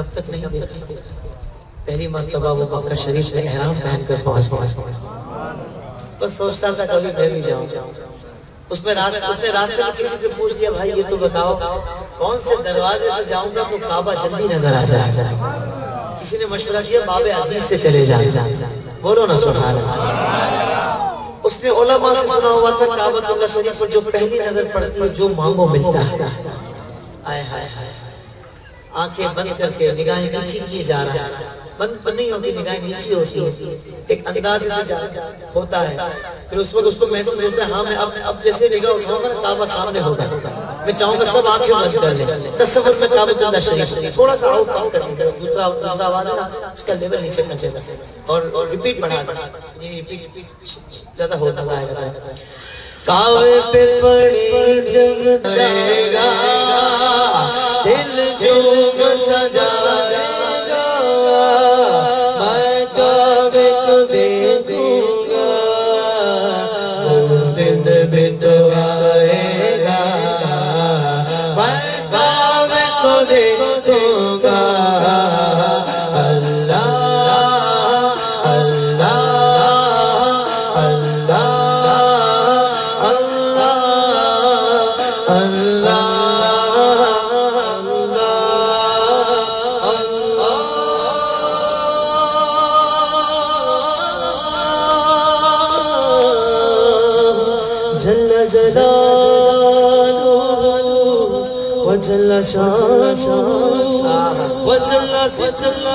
اب تک نہیں دیکھا پہلی مرتبہ وہ مکہ شریف میں احرام پہن کر پہنچ پہنچ بس سوچتا تھا کبھی میں بھی جاؤں۔ اس میں راستے اس نے راستے میں کسی سے پوچھ لیا، بھائی یہ تو بتاؤ، کون سے دروازے سے جاؤں گا تو کعبہ جلدی نظر آ جائے? کسی نے مشورہ کیا، باب عزیز سے چلے جائیں بولو نا، سبحان اللہ۔ اس نے علماء سے سنا ہوا تھا، کعبہ اللہ شریف پر جو پہلی نظر پڑتی ہے، جو مانگو ملتا ہے۔ آئے ہائے ہائے۔ آنکھیں بند کر کے نگاہیں نیچی کیے جا رہا ہے بند تو نہیں ہوتی، نگاہیں نیچی ہوتی ہے ایک انداز سے ہوتا ہے۔ پھر اس وقت اس کو محسوس ہوتا ہے ہاں میں اب اب جیسے نگاہ اٹھاؤں گا کعبہ سامنے ہوگا۔ میں چاہوں گا سب آنکھیں بند کر لیں۔ تصور سے کعبہ اللہ شریف تھوڑا سا آؤٹ کم کر دیں دوسرا دوسرا آواز ہے نا اس کا لیول نیچے کا چلے اور ریپیٹ بڑھا دیں۔ یعنی ریپیٹ زیادہ ہوتا جائے گا پہ پڑی جب دے گا دل جو سجائے وجل شانہ وجل سجل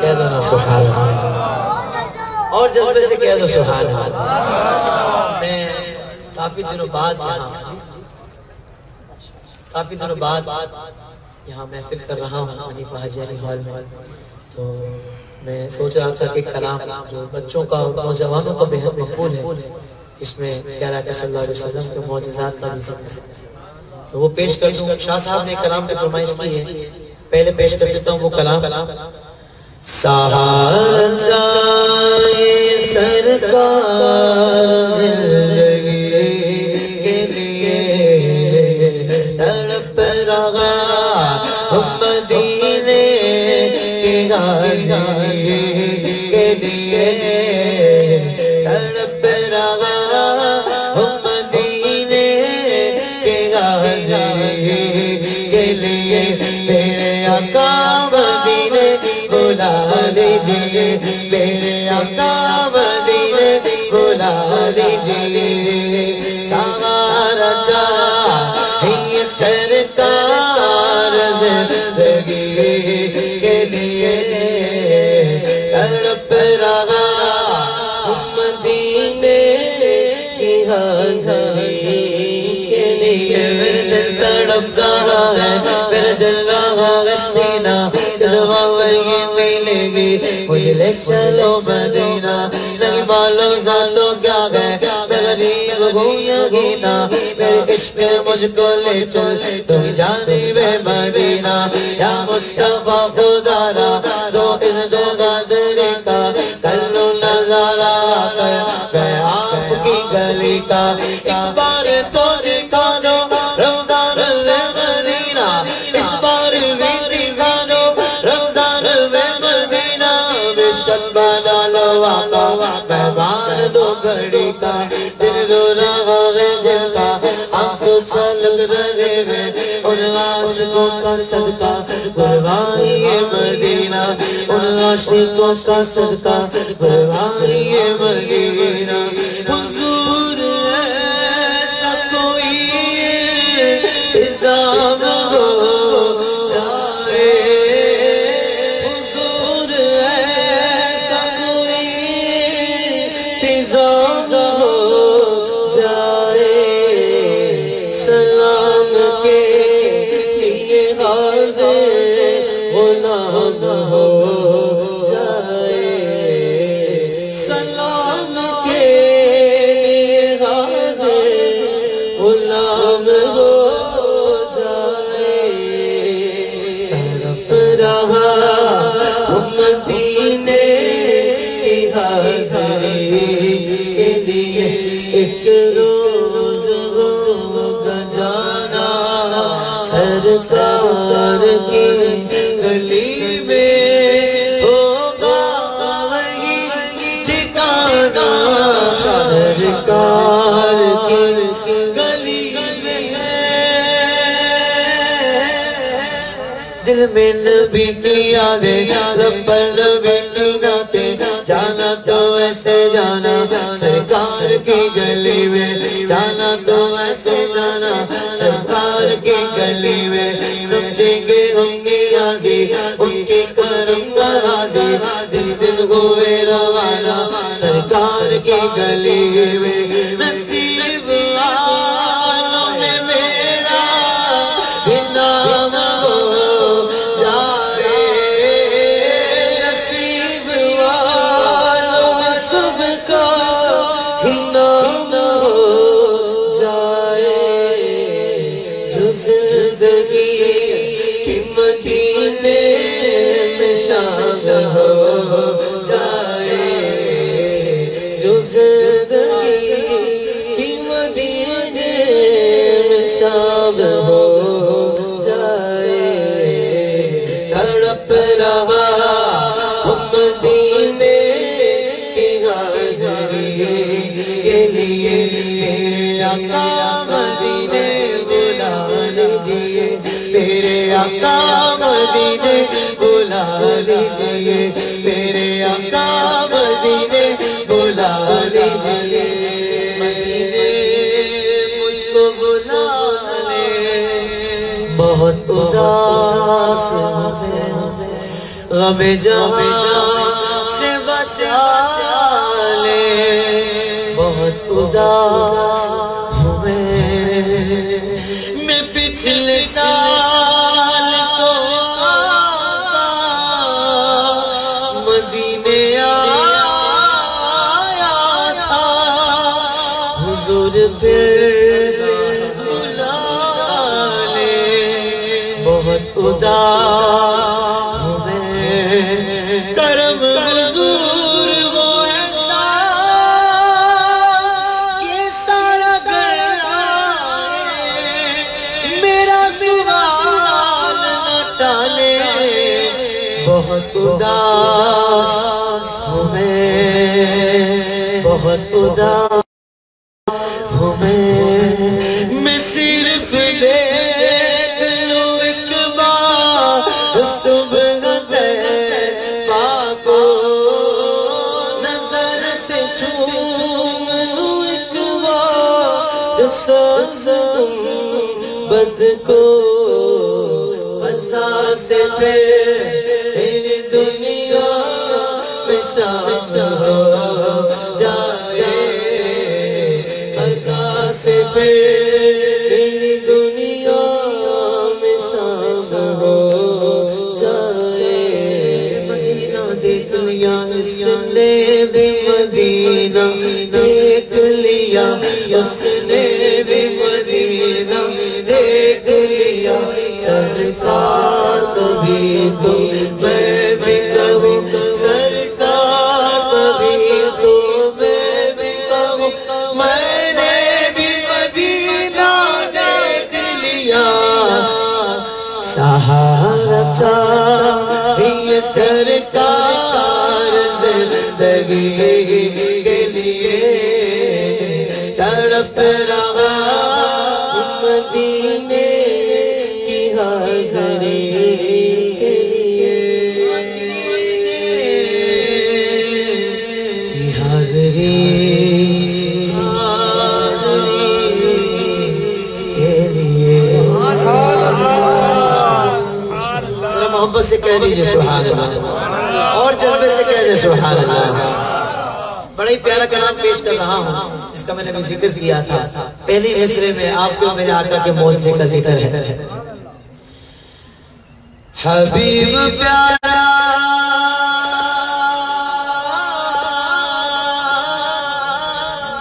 کہہ دو نا سبحان اللہ۔ اور جذبے سے کہہ دو سبحان اللہ۔ میں کافی دنوں بعد یہاں کافی دنوں بعد یہاں محفل کر رہا ہوں، حنیفہ حاجی علی ہال میں۔ تو میں سوچ رہا تھا کہ کلام جو بچوں کا نوجوانوں کا بہت مقبول ہے جس میں پیارا کہ صلی اللہ علیہ وسلم کے معجزات کا بھی ذکر ہے۔ تو وہ پیش کر دوں، شاہ صاحب نے کلام کی فرمائش کی ہے۔ پہلے پیش کر دیتا ہوں وہ کلام۔ سہارا چاہے سرکار۔ میرے آقا مدینے بلا لیجیے سارا چاہیے سرکار زندگی کے لیے تڑپ رہا ہم مدینے کی حاضری کے لیے میرے دل تڑپ رہا ہے میرا جل رہا ہے سینہ دلوا وہی گی۔ مجھے لے چلو مدینہ نہیں معلوم ذاتو کیا گئے میں غریب ہوں یقینا میرے عشق مجھ کو لے چل۔ تو جانی بے مدینہ۔ یا مصطفیٰ خدا را، دو ان دو غازری کا کلو نظارہ گیا میں آپ کی گلی کا۔ ایک بار تو رہے ہیں ان عاشقوں کا صدقہ بروائیے مدینہ۔ ان عاشقوں کا صدقہ بروائیے مدینہ۔ ایک روز ہوگا جانا سرکار کی گلی میں ہوگا وہی ٹھکانا۔ سرکار کی گلی میں دل میں نبی کی یادیں، رب پر کی میں سمجھیں گے ہم کی آزی، ان کی کرم کا راضی۔ جس دن ہوئے روانہ، سرکار کی گلی میں نصیب آلوں میں میرا بھی ہو۔ جائے نصیب والوں میں سب کا غم جہاں سے بچا لے بہت اداس فضا دنیا میں شام ہو جائے سے کبھی محبت سے کہہ دیجیے سبحان اللہ۔ اور جذبے سے کہہ دیجیے سبحان اللہ۔ بڑا ہی پیارا کلام پیش کر رہا ہوں، جس کا میں نے بھی ذکر کیا تھا۔ پہلی مصرے میں آپ کو میرے آقا کے موت سے کا ذکر ہے۔ حبیب پیارا۔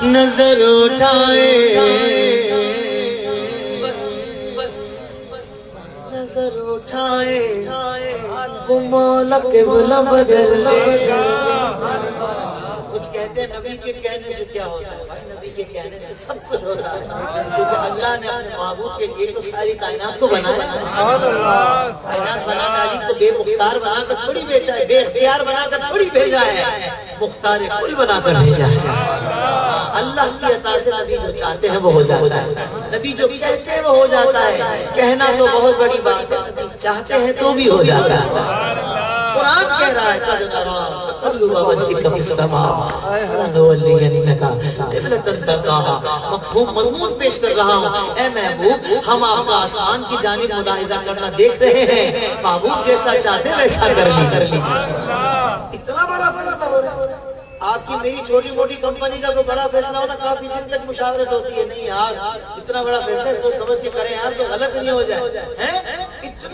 نظر اٹھائے۔ مولا کے بلا بدل کچھ کہتے ہیں نبی کے کہنے سے کیا ہوتا ہے؟ بھائی نبی کے کہنے سے سب کچھ ہوتا ہے۔ کیونکہ اللہ نے اپنے محبوب کے لیے تو ساری کائنات کو بنایا۔ کائنات بنا ڈالی تو بے مختار بنا کر تھوڑی بیچا ہے، بے اختیار بنا کر تھوڑی بھیجا ہے۔ مختار کل بنا کر بھیجا ہے۔ اللہ کی عطا سے نبی جو چاہتے ہیں وہ ہو جاتا ہے۔ نبی جو کہتے ہیں وہ ہو جاتا ہے۔ کہنا تو بہت بڑی بات ہے۔ چاہتے ہیں تو بھی ہو جاتا ہے۔ قرآن کہہ رہا ہے، قد نرا تقلب وجهك في السماء. فلنولينك قبلة ترضاها مفہوم مضمون پیش کر رہا ہوں. اے محبوب، ہم آپ کا آسمان کی جانب ملاحظہ کرنا دیکھ رہے ہیں. محبوب جیسا چاہتے ویسا کر لیجیے۔ اتنا بڑا فیصلہ ہو رہا ہے۔ آپ کی میری چھوٹی موٹی کمپنی کا کوئی بڑا فیصلہ ہوتا کافی دن تک مشاورت ہوتی ہے۔ نہیں یار، اتنا بڑا فیصلہ تو سمجھ کے کریں یار، تو غلط نہیں ہو جائے۔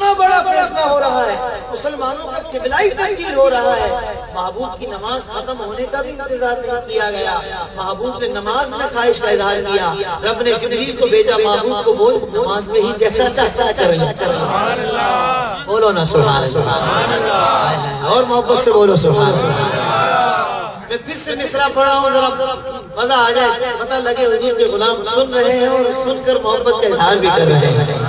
ہیں اتنا بڑا فیصلہ ہو رہا ہے، مسلمانوں کا قبلائی تنقیر ہو رہا ہے۔ محبوب کی نماز ختم ہونے کا بھی انتظار نہیں کیا گیا۔ محبوب نے نماز میں خواہش کا اظہار کیا۔ رب نے جبریل کو بھیجا، محبوب کو بول نماز میں ہی جیسا چاہتا کر بولو نا، سبحان اللہ۔ اور محبت سے بولو، سبحان اللہ۔ میں پھر سے مصرع پڑھا ہوں، ذرا مزہ آ جائے۔ پتہ لگے حضور کے غلام سن رہے ہیں اور سن کر محبت کا اظہار بھی کر رہے ہیں۔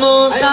موسیٰ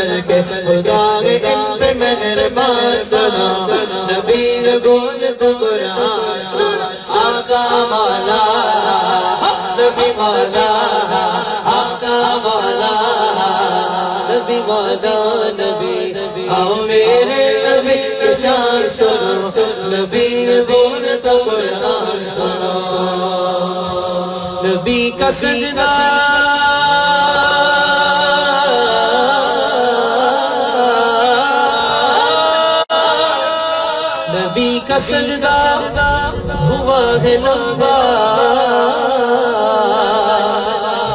آنا کے خدا کے ان پہ مہربان سنا. نبی نے بول تو قرآن سنا. آقا مولا، نبی مولا، آقا مولا، نبی مولا، نبی. آؤ میرے نبی کی شان سنو. نبی نے بول تو قرآن سنو نبی کا سجدہ کا سجدہ ہوا ہے لمبا۔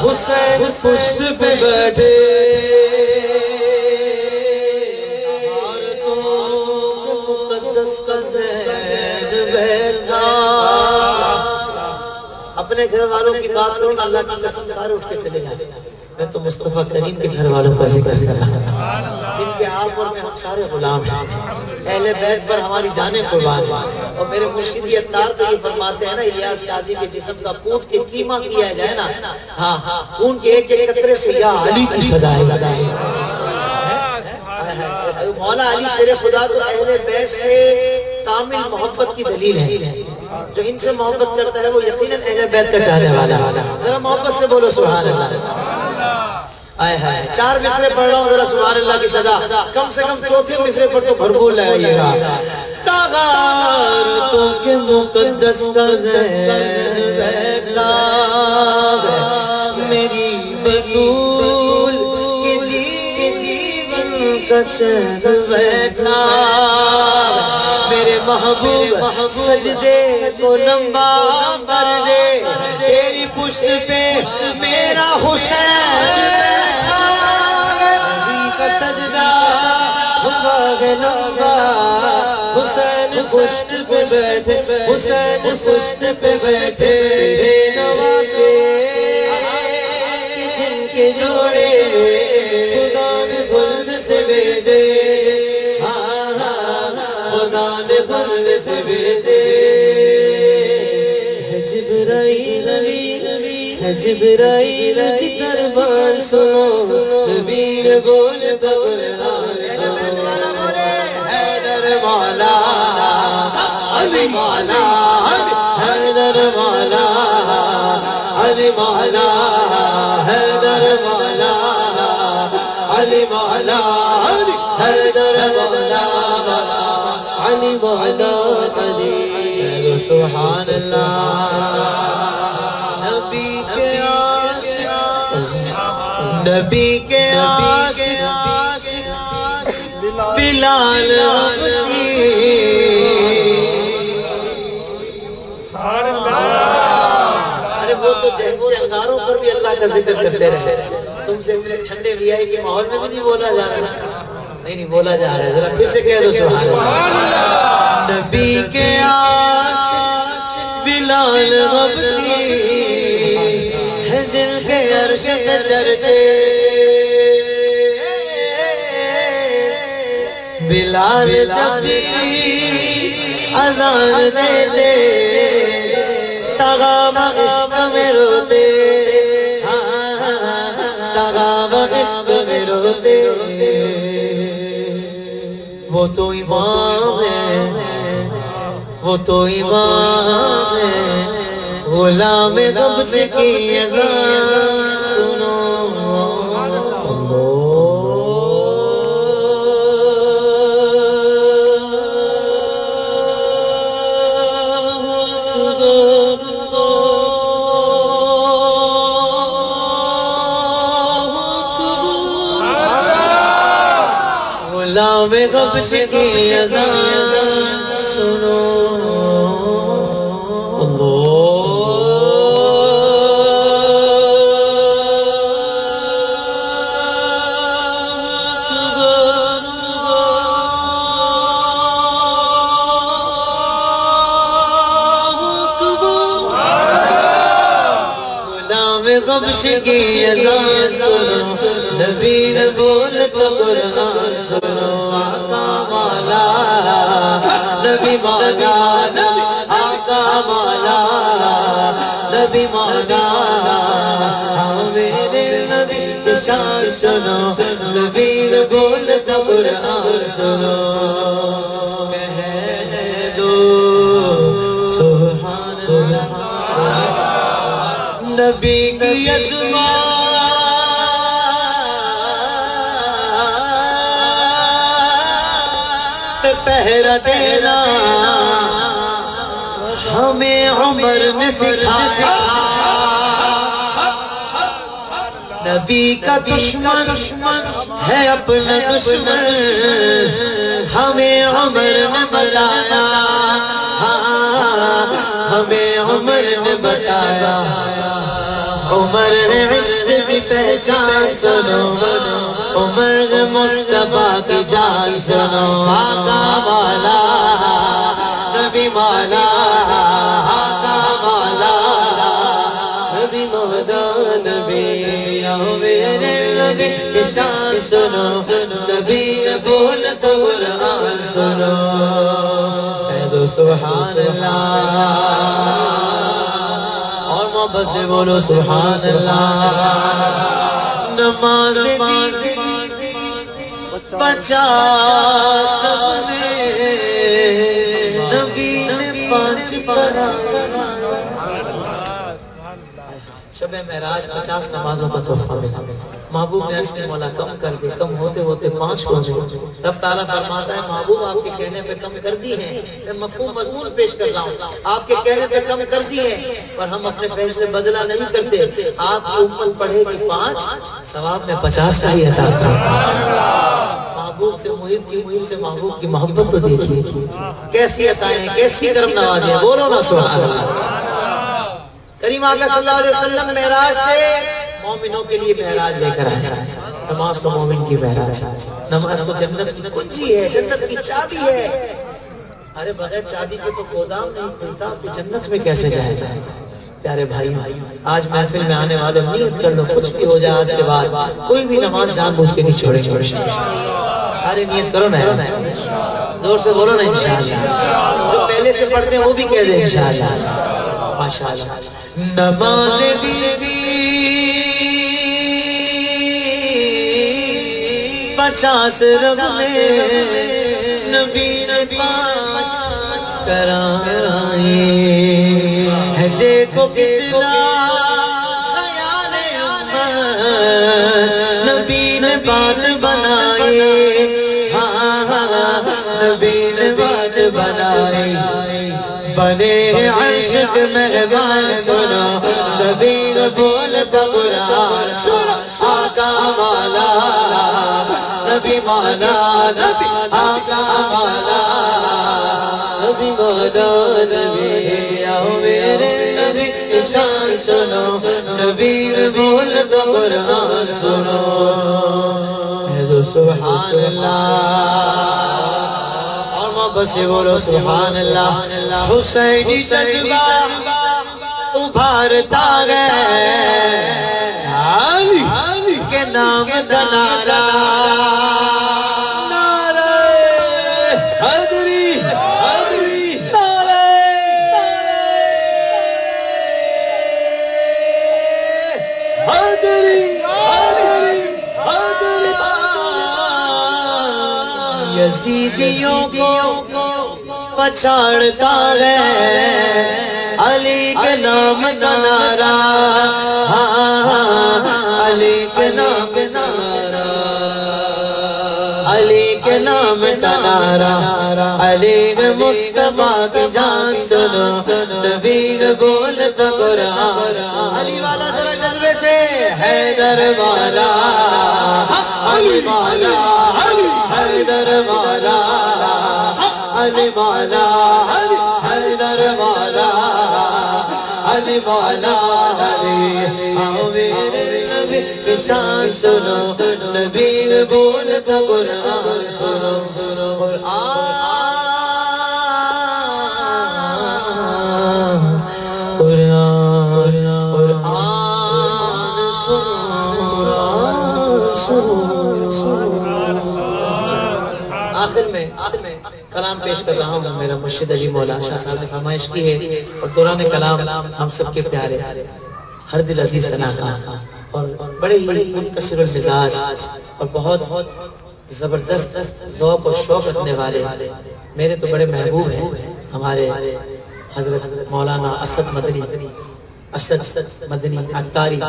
حسین پشت پہ بیٹھے۔ مقدس کا زین بیٹھا اپنے گھر والوں کی بات کروں اللہ کی قسم سارے اٹھ کے چلے جائیں۔ میں تو مصطفیٰ کریم کے گھر والوں کا ذکر کر رہا ہوں۔ جن کے آپ اور میں ہم سارے غلام ہیں۔ اہل بیت پر ہماری جانیں قربان ہیں۔ اور میرے مرشد یہ اتار تو یہ فرماتے ہیں نا الیاس قاضی کے جسم کا کوٹ کے قیمہ کیا جائے نا۔ ہاں خون کے ایک ایک قطرے سے یا علی کی صدائے مولا علی شیر خدا تو اہل بیت سے کامل محبت کی دلیل ہے۔ جو ان سے محبت کرتا ہے وہ یقیناً اہل بیت کا چاہنے والا ذرا محبت سے بولو سبحان اللہ۔ آئے ہائے چار مصرے پڑھ رہا ہوں، ذرا سبحان اللہ کی صدا۔ کم سے کم چوتھے مصرے پر تو بھرپور لائیے گا تغارتوں کے مقدس کا زین بیٹھا میری بطول کے جی- جیون کا چین بیٹھا میرے محبوب سجدے کو لمبا کر دے۔ تیری پشت پہ میرا حسین حسین پشت پہ بیٹھے، حسین پشت پہ بیٹھے نواسے جن کے جوڑے خدا نے خلد سے بیجے ہاں، خدا نے خلد سے بیجے ہے جبرائیل ہے جبرائیل کی دربار، سنو، نبی نے علی مولا حیدر مولا علی مولا حیدر مولا علی مولا حیدر مولا علی مولا علی سبحان اللہ نبی کے عاشق، نبی کے عاشق بلال حبشی تو دیکھتے انگاروں پر بھی اللہ کا ذکر کرتے رہے۔ تم سے مجھے ٹھنڈے وی آئی کے ماحول میں بھی نہیں بولا جا رہا۔ نہیں نہیں بولا جا رہا ہے۔ ذرا پھر سے کہہ دو سبحان اللہ۔ نبی کے عاشق بلال حبشی ہے جن کے عرش پہ چرچے۔ بلال جب بھی اذان دے۔ وہ تو امام ہے غلام غبش کی اذان سنو غلام غبش کی اذان۔ غلام کی اذان سنو۔ نبی نے بول قرآن سنو۔ آقا مولا، نبی مولا مولا، نبی مولا میرے نبی کی سنو۔ نبی بولتا قرآن سنو۔ پہرا دینا، ہمیں عمر نے سکھایا۔ نبی کا دشمن ہے اپنا دشمن، ہمیں عمر نے بتایا ہاں، ہمیں عمر عمر عشق کی پہچان سنو۔ عمر مصطفیٰ کی جان سنو۔ آقا مولا، نبی مولا، آقا مولا، نبی مولا، نبی آؤ میرے نبی کی شان سنو۔ نبی بول تو قرآن سنو۔ اے دو سبحان اللہ۔ اور سے بولو سبحان اللہ۔ نماز دی پچاس نے نبی نے پانچ کرا شب معراج پچاس نمازوں کا تحفہ ملا۔ محبوب نے اس کے مولا کم کر دے کم ہوتے ہوتے پانچ ہو گئے۔ رب تعالیٰ فرماتا ہے، محبوب آپ کے کہنے پہ کم کر دی ہیں۔ میں مفہوم مضمون پیش کر رہا ہوں۔ آپ کے کہنے پہ کم کر دی ہیں، پر ہم اپنے فیصلے بدلا نہیں کرتے۔ آپ کی امت پڑھے گی پانچ، ثواب میں پچاس کا ہی عطا کرتا محبوب سے محب کی، محب سے محبوب کی محبت تو دیکھیے۔ کیسی عطائیں ہیں کیسی کرم نوازی ہیں بولو نا سبحان اللہ۔ کریم آقا صلی اللہ علیہ وسلم معراج سے مومنوں کے لیے معراج لے کر آئے۔ نماز تو مومن کی معراج ہے۔ نماز تو جنت کی کنجی ہے، جنت کی چابی ہے۔ ارے بغیر چابی کے تو گودام نہیں کھلتا، تو جنت میں کیسے جائے؟ جائے پیارے بھائی آج محفل میں آنے والے نیت کر لو، کچھ بھی ہو جائے آج کے بعد، کوئی بھی نماز جان بوجھ کے نہیں چھوڑے چھوڑے سارے نیت کرو نا۔ زور سے بولو نا انشاءاللہ۔ جو پہلے سے پڑھتے ہیں وہ بھی کہہ دیں انشاءاللہ۔ ماشاءاللہ۔ نماز دی پچاس رب نے نبی نے پانچ کرائی ہے دیکھو کتنا خیال امت۔ نبی نے بات بنائی۔ ہاں ہاں, ہاں،, ہاں، نبی نے بات بنائی۔ بنے عرش کے مہمان سنو نبی نے بولتا قرآن سنو آقا مولا، نبی مولا، نبی آقا مولا، نبی مولا، نبی آؤ میرے نبی کی شان سنو نبی نے بولتا سنو۔ اے دو سبحان اللہ۔ محبت سے بولو سبحان اللہ۔ حسینی جذبہ ابھارتا گئے کے نام دنارا۔ پچھاڑتا ہے۔ علی کے نام نارا۔ علی کے نام نارا۔ علی کے نام کا نارا۔ علی نے مصطفیٰ کی جان سنو۔ نبی نے بولتا قرآن علی والا ذرا جلوے سے۔ حیدر والا۔ علی والا۔ حیدر والا۔ علی والا حیدر مولا علی مولا علی آؤ میرے نبی کی شان سنو، نبی بولتا قرآن سنو، قرآن کلام پیش کر رہا ہوں، میرا مرشد علی مولا شاہ صاحب نے فرمائش کی ہے اور دوران کلام ہم سب کے پیارے ہر دل عزیز ثنا خان اور بڑے ہی منکسر المزاج اور بہت زبردست ذوق اور شوق رکھنے والے میرے تو بڑے محبوب ہیں، ہمارے حضرت مولانا اسد مدنی اسد، مدنی اتاری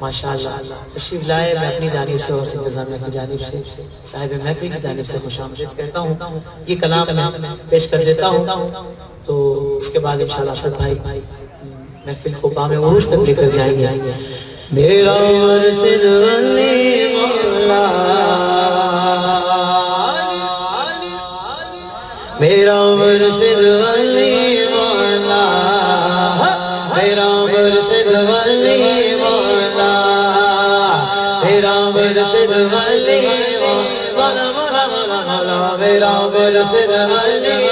ماشاءاللہ، تشریف لائے، میں اپنی جانب سے اور انتظامیہ کی جانب سے، صاحب محفل کی جانب سے خوش آمدید کہتا ہوں۔ یہ کلام میں پیش کر دیتا ہوں۔ تو اس کے بعد انشاءاللہ اسد بھائی محفل کو بام عروج تک لے کر جائیں گے۔ میرا مرشد علی مولا، میرا مرشد غير بالسد مني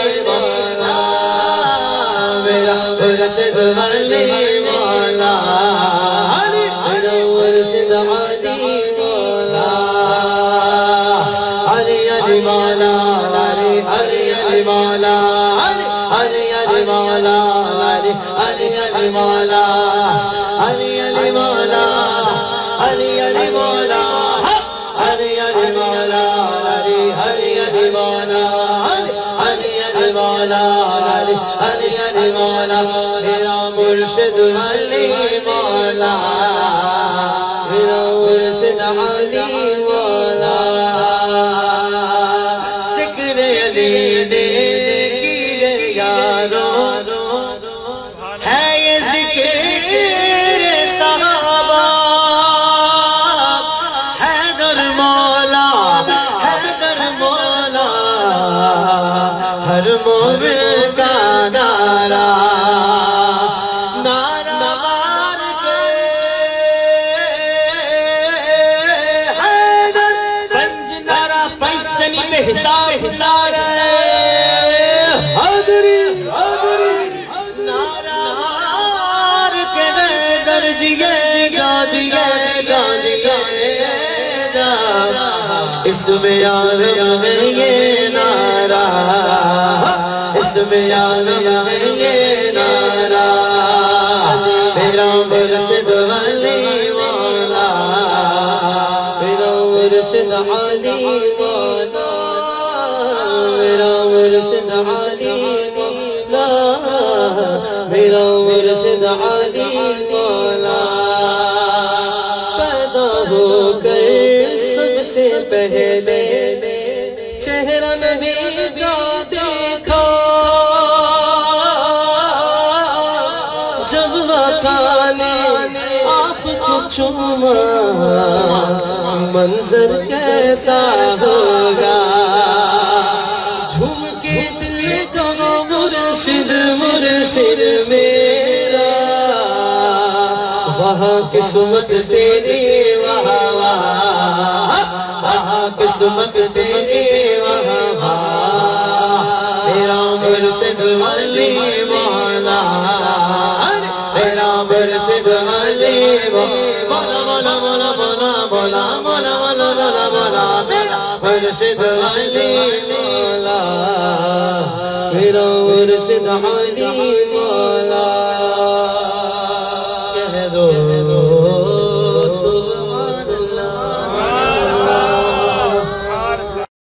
حساب حساب حضری حضری نعرہ کے حیدر جیے جا جیے جا جیے جا اس میں یاد ہے یہ نارا۔ اس میں یاد چوما منظر کیسا ہوگا؟ جھوم کے دل کا مرشد مرشد میرا۔ وہاں قسمت تیری، وہاں وہاں قسمت تیری، وہاں تیرا مرشد علی مولا تیرا مرشد علی مرشد علی مولا میرا مرشد علی